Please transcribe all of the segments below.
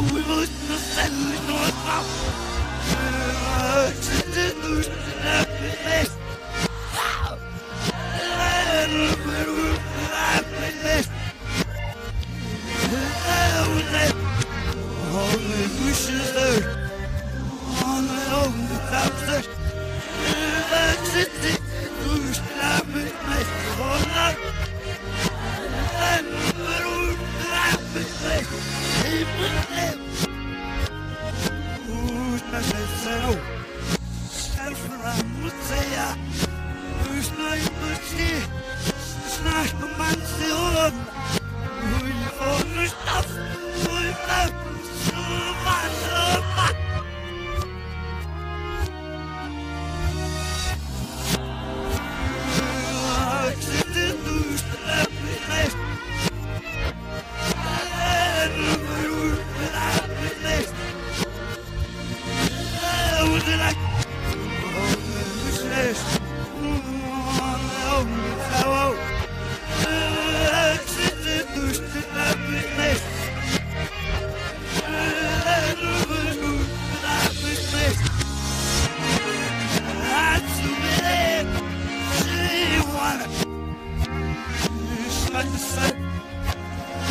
we must defend the North. Self around with say, who's my much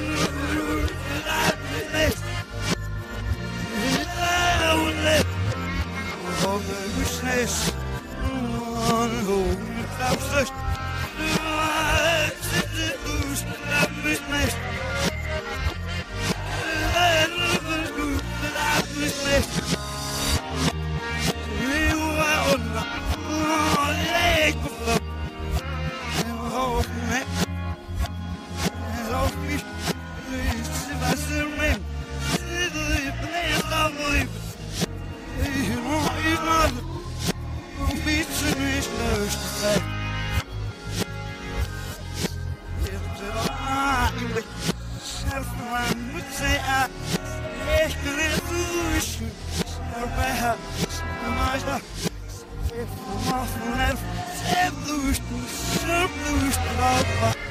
nurse to If the moth will never, if the wish, if the